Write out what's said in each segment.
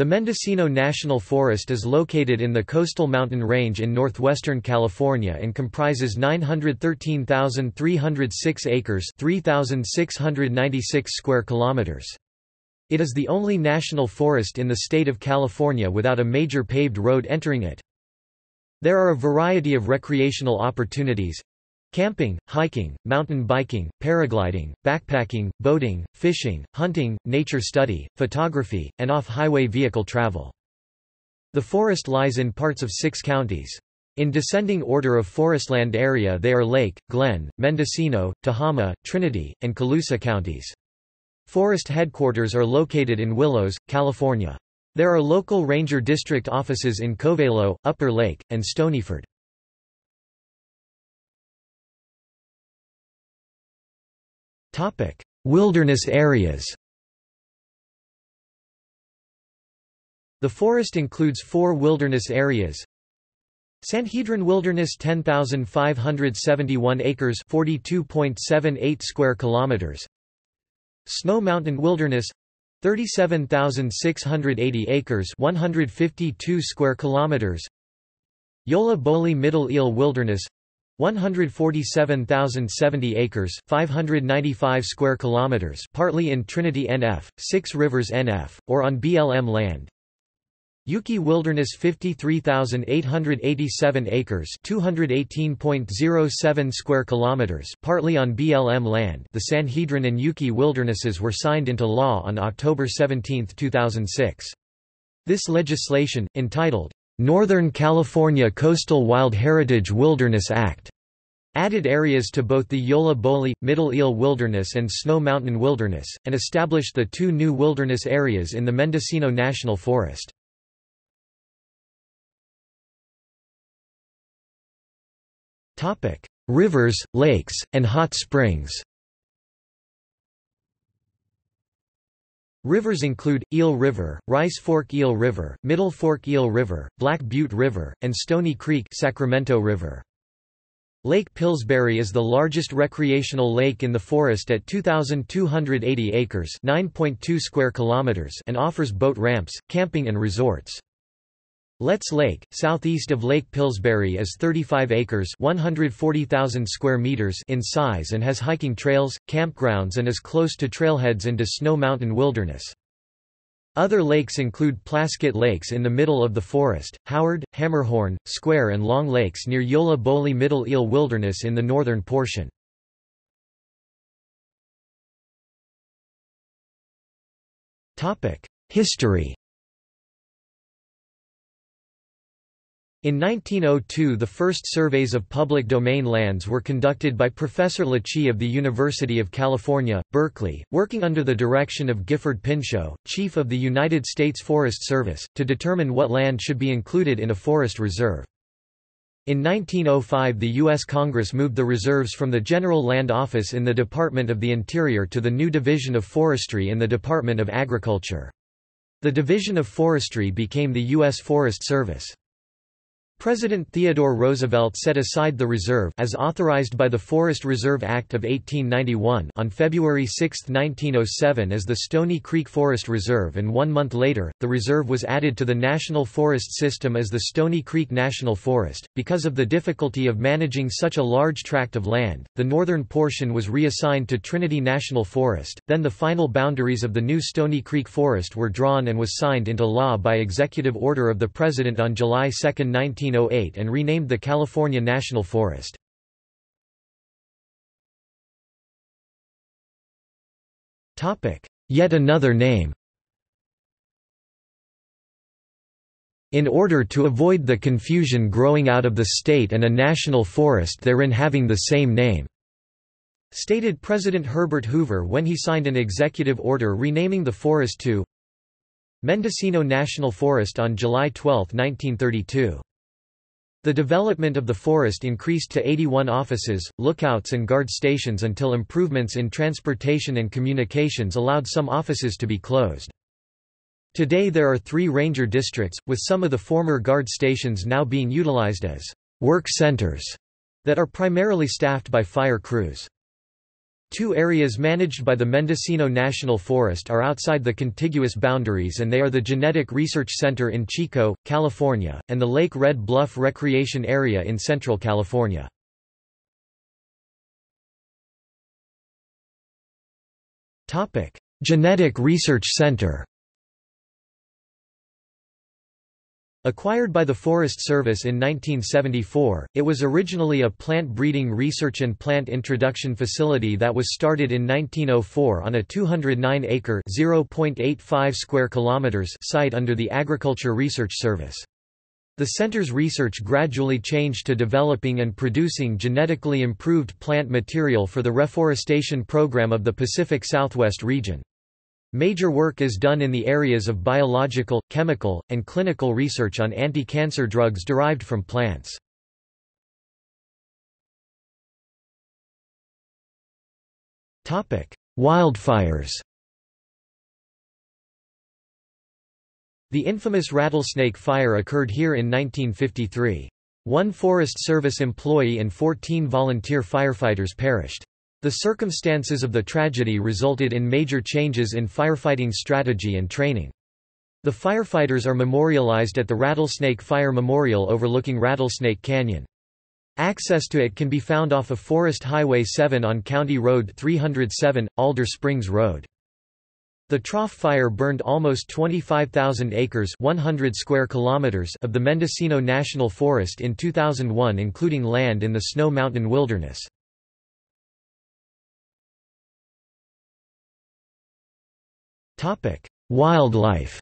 The Mendocino National Forest is located in the coastal mountain range in northwestern California and comprises 913,306 acres 3,696 square kilometers. It is the only national forest in the state of California without a major paved road entering it. There are a variety of recreational opportunities, Camping, hiking, mountain biking, paragliding, backpacking, boating, fishing, hunting, nature study, photography, and off-highway vehicle travel. The forest lies in parts of six counties. In descending order of forestland area they are Lake, Glenn, Mendocino, Tehama, Trinity, and Colusa counties. Forest headquarters are located in Willows, California. There are local ranger district offices in Covelo, Upper Lake, and Stonyford. Wilderness areas. The forest includes four wilderness areas. Sanhedrin Wilderness 10,571 acres 42.78 square kilometers. Snow Mountain Wilderness 37,680 acres 152 square kilometers. Yolla Bolly Middle Eel Wilderness 147,070 acres, 595 square kilometers, partly in Trinity NF, Six Rivers NF, or on BLM land. Yuki Wilderness 53,887 acres, 218.07 square kilometers, partly on BLM land. The Sanhedrin and Yuki wildernesses were signed into law on October 17, 2006. This legislation, entitled Northern California Coastal Wild Heritage Wilderness Act added areas to both the Yolla Bolly, Middle Eel Wilderness and Snow Mountain Wilderness, and established the two new wilderness areas in the Mendocino National Forest. Rivers, lakes, and hot springs Rivers include, Eel River, Rice Fork Eel River, Middle Fork Eel River, Black Butte River, and Stony Creek Sacramento River. Lake Pillsbury is the largest recreational lake in the forest at 2,280 acres square kilometers and offers boat ramps, camping and resorts. Letts Lake, southeast of Lake Pillsbury is 35 acres 140,000 square meters in size and has hiking trails, campgrounds and is close to trailheads into Snow Mountain Wilderness. Other lakes include Plaskett Lakes in the middle of the forest, Howard, Hammerhorn, Square and Long Lakes near Yolla Bolly Middle Eel Wilderness in the northern portion. History In 1902 the first surveys of public domain lands were conducted by Professor Liechty of the University of California, Berkeley, working under the direction of Gifford Pinchot, chief of the United States Forest Service, to determine what land should be included in a forest reserve. In 1905 the U.S. Congress moved the reserves from the General Land Office in the Department of the Interior to the new Division of Forestry in the Department of Agriculture. The Division of Forestry became the U.S. Forest Service. President Theodore Roosevelt set aside the reserve as authorized by the Forest Reserve Act of 1891 on February 6, 1907 as the Stony Creek Forest Reserve and one month later, the reserve was added to the National Forest System as the Stony Creek National Forest. Because of the difficulty of managing such a large tract of land, the northern portion was reassigned to Trinity National Forest, then the final boundaries of the new Stony Creek Forest were drawn and was signed into law by executive order of the President on July 2, 19 1908 and renamed the California National Forest. Yet another name In order to avoid the confusion growing out of the state and a national forest therein having the same name, stated President Herbert Hoover when he signed an executive order renaming the forest to Mendocino National Forest on July 12, 1932. The development of the forest increased to 81 offices, lookouts and guard stations until improvements in transportation and communications allowed some offices to be closed. Today there are three ranger districts, with some of the former guard stations now being utilized as work centers that are primarily staffed by fire crews. Two areas managed by the Mendocino National Forest are outside the contiguous boundaries and they are the Genetic Research Center in Chico, California, and the Lake Red Bluff Recreation Area in Central California. Genetic Research Center Acquired by the Forest Service in 1974, it was originally a plant breeding research and plant introduction facility that was started in 1904 on a 209-acre (0.85 square kilometers) site under the Agriculture Research Service. The center's research gradually changed to developing and producing genetically improved plant material for the reforestation program of the Pacific Southwest region. Major work is done in the areas of biological, chemical, and clinical research on anti-cancer drugs derived from plants. Wildfires The infamous Rattlesnake Fire occurred here in 1953. One Forest Service employee and 14 volunteer firefighters perished. The circumstances of the tragedy resulted in major changes in firefighting strategy and training. The firefighters are memorialized at the Rattlesnake Fire Memorial overlooking Rattlesnake Canyon. Access to it can be found off of Forest Highway 7 on County Road 307, Alder Springs Road. The Trough Fire burned almost 25,000 acres 100 square kilometers of the Mendocino National Forest in 2001 including land in the Snow Mountain Wilderness. Wildlife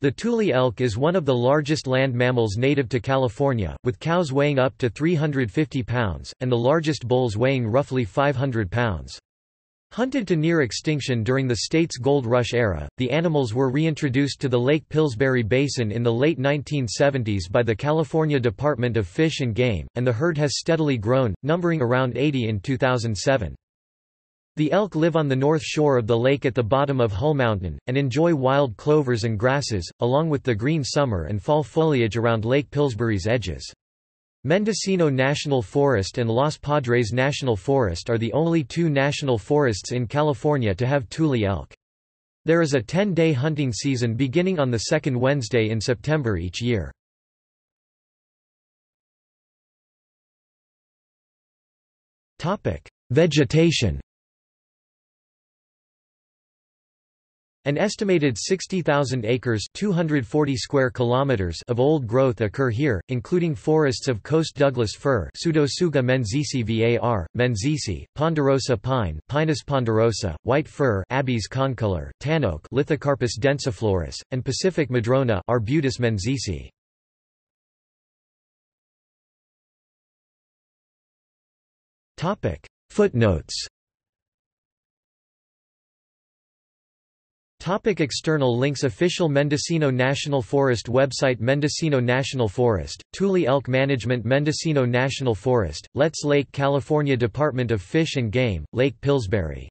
The Tule elk is one of the largest land mammals native to California, with cows weighing up to 350 pounds, and the largest bulls weighing roughly 500 pounds. Hunted to near extinction during the state's gold rush era, the animals were reintroduced to the Lake Pillsbury Basin in the late 1970s by the California Department of Fish and Game, and the herd has steadily grown, numbering around 80 in 2007. The elk live on the north shore of the lake at the bottom of Hull Mountain, and enjoy wild clovers and grasses, along with the green summer and fall foliage around Lake Pillsbury's edges. Mendocino National Forest and Los Padres National Forest are the only two national forests in California to have tule elk. There is a 10-day hunting season beginning on the second Wednesday in September each year. Vegetation An estimated 60,000 acres 240 square kilometers of old growth occur here, including forests of Coast Douglas fir Pseudotsuga menziesii var, menziesii, ponderosa pine Pinus ponderosa, white fir Abies concolor, tan oak Lithocarpus densiflorus, and Pacific madrona Arbutus menziesii. Footnotes Topic external links Official Mendocino National Forest website Mendocino National Forest, Tule Elk Management Mendocino National Forest, Letts Lake California Department of Fish and Game, Lake Pillsbury